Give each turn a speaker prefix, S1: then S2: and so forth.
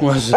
S1: 我去，